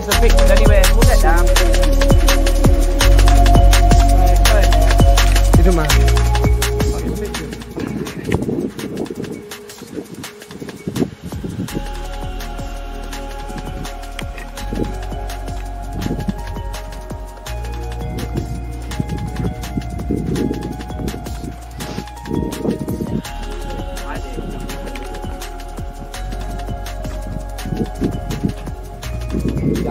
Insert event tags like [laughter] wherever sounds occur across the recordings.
gives the pictures anyway. We'll get down. Right, go. It don't matter.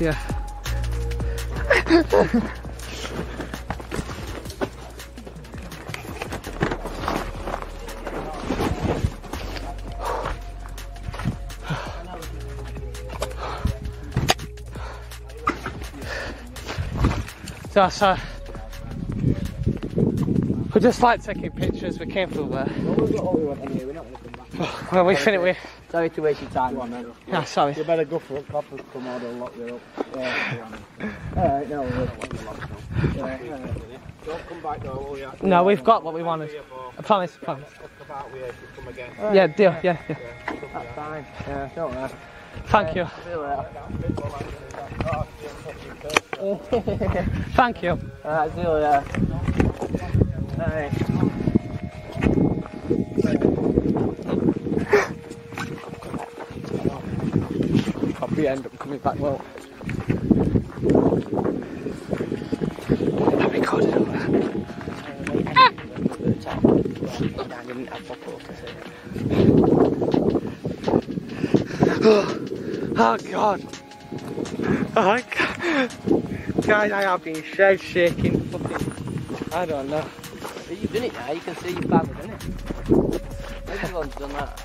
yeah. So, so we just like taking pictures. We came through there. [laughs] Well, we finished. with. Sorry to waste your time. Go on then. yeah, sorry. You better go for it. Coppers come out and lock you up. Yeah. Alright, no, we'll yeah, yeah. Don't come back though, will you? No, we've got what we wanted. I promise. I promise. Come out with you, come again. Yeah, deal. Yeah, yeah. That's fine. Yeah, don't worry. Thank you. See you later. Thank you. Alright, see you later. Alright. Probably end up coming back well. I recorded all that. Ah! Oh god. Oh god. Guys, I have been shed shaking fucking I don't know. You've done it now, you can see you've badly done it. Everyone's done that.